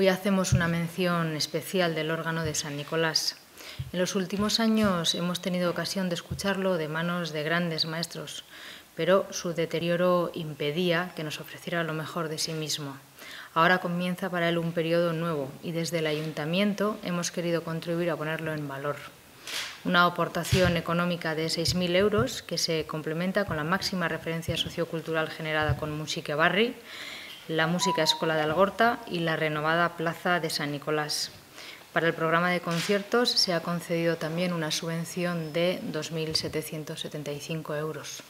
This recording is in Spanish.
Hoy hacemos una mención especial del órgano de San Nicolás. En los últimos años hemos tenido ocasión de escucharlo de manos de grandes maestros, pero su deterioro impedía que nos ofreciera lo mejor de sí mismo. Ahora comienza para él un periodo nuevo y desde el ayuntamiento hemos querido contribuir a ponerlo en valor. Una aportación económica de 6.000 euros que se complementa con la máxima referencia sociocultural generada con Música Barri, la Música Escola de Algorta y la renovada Plaza de San Nicolás. Para el programa de conciertos se ha concedido también una subvención de 2.775 euros.